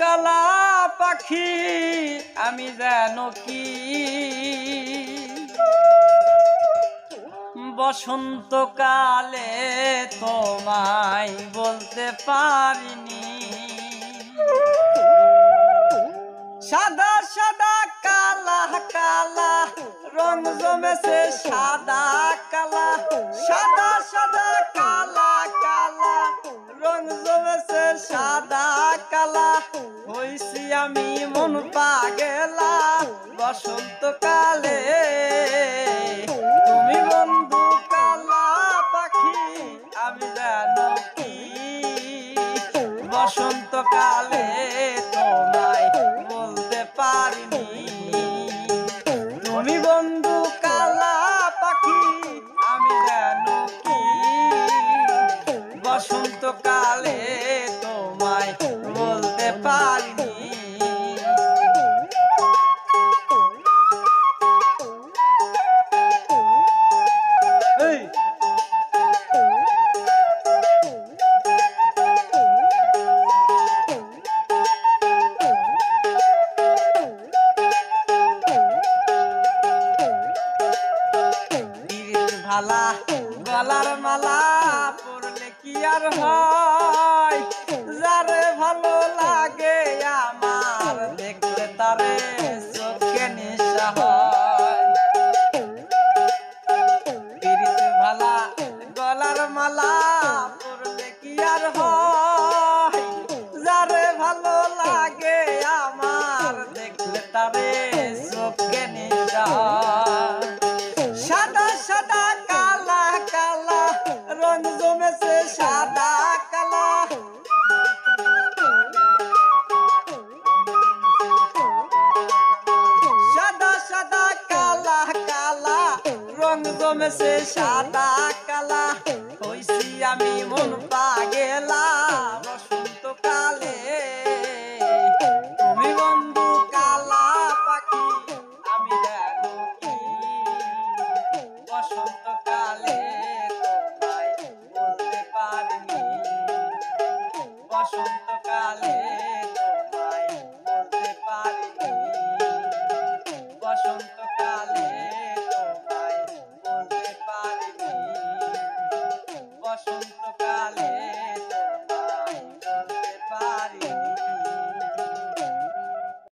কালা পাখি, আমি যেন কি? বসন্তকালে তোমায় বলতে পারিনি। সাদা সাদা, কালা কালা, রং জমেছে সাদা। কালা হইছি আমি মন পাগেলা, বসন্তকালে। তুমি বন্ধু কালা পাখি, আমি জানো কি? বসন্তকালে তোমায় বলতে পারিনি। তুমি বন্ধু কালা পাখি, আমি জানো কি? বসন্তকালে তোমায় ভালা গলার মালা পরলে কি আর হয়? রং জমেছে সাদা কালা। সাদা কালা কালা। রং সাদা কালা। হইছি আমি মন পাগেলা। বসন্ত